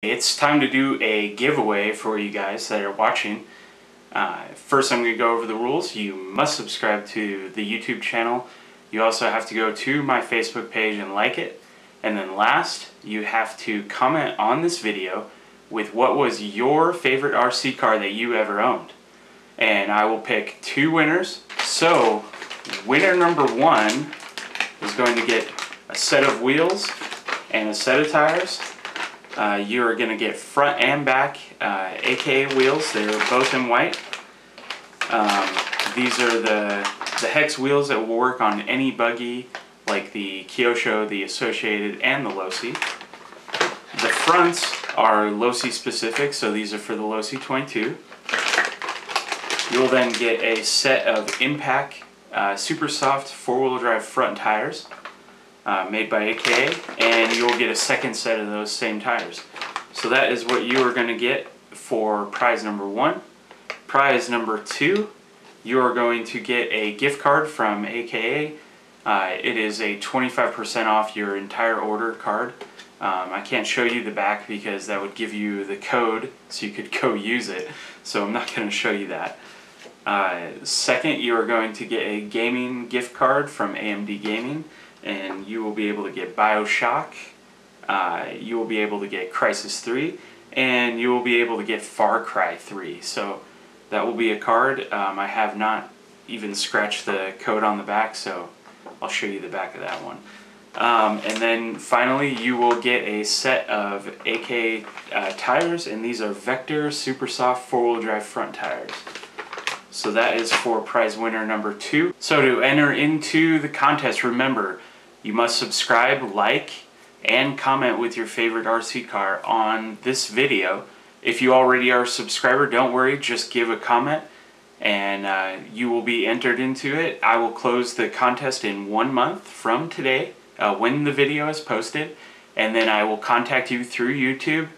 It's time to do a giveaway for you guys that are watching. Uh, first I'm going to go over the rules. You must subscribe to the YouTube channel. You also have to go to my Facebook page and like it. And then last, you have to comment on this video with what was your favorite RC car that you ever owned. And I will pick two winners. So, winner number one is going to get a set of wheels and a set of tires. Uh, you are going to get front and back uh, AKA wheels. They're both in white. Um, these are the, the hex wheels that will work on any buggy like the Kyosho, the Associated, and the Losi. The fronts are Losi specific, so these are for the Losi 22. You'll then get a set of Impact uh, super soft four-wheel drive front tires uh, made by AKA, and you'll get a second set of those same tires. So that is what you are going to get for prize number one. Prize number two, you are going to get a gift card from AKA. Uh, it is a 25% off your entire order card. Um, I can't show you the back because that would give you the code so you could go use it. So I'm not going to show you that. Uh, second, you are going to get a gaming gift card from AMD Gaming and you will be able to get Bioshock, uh, you will be able to get Crysis 3, and you will be able to get Far Cry 3. So that will be a card. Um, I have not even scratched the code on the back, so I'll show you the back of that one. Um, and then finally, you will get a set of AK uh, tires, and these are Vector Super Soft 4-wheel drive front tires. So that is for prize winner number two. So to enter into the contest, remember, you must subscribe, like, and comment with your favorite RC car on this video. If you already are a subscriber, don't worry, just give a comment and uh, you will be entered into it. I will close the contest in one month from today uh, when the video is posted and then I will contact you through YouTube